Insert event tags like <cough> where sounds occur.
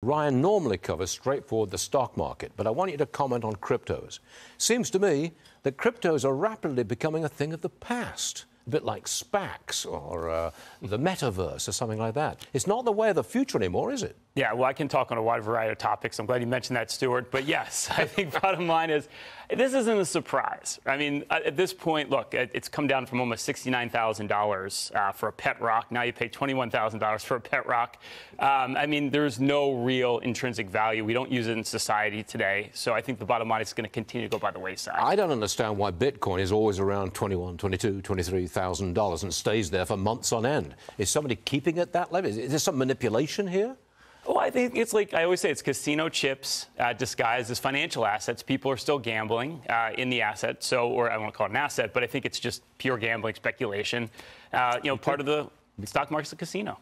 Ryan normally covers straightforward the stock market, but I want you to comment on cryptos. Seems to me that cryptos are rapidly becoming a thing of the past, a bit like SPACs or uh, the metaverse or something like that. It's not the way of the future anymore, is it? Yeah, well, I can talk on a wide variety of topics. I'm glad you mentioned that, Stuart. But yes, <laughs> I think bottom line is this isn't a surprise. I mean, at this point, look, it's come down from almost $69,000 uh, for a pet rock. Now you pay $21,000 for a pet rock. Um, I mean, there's no real intrinsic value. We don't use it in society today. So I think the bottom line is going to continue to go by the wayside. I don't understand why Bitcoin is always around $21, $22, $23,000 and stays there for months on end. Is somebody keeping it that level? Is there some manipulation here? Well, I think it's like I always say, it's casino chips uh, disguised as financial assets. People are still gambling uh, in the asset, so or I won't call it an asset, but I think it's just pure gambling speculation. Uh, you know, part of the stock market's a casino.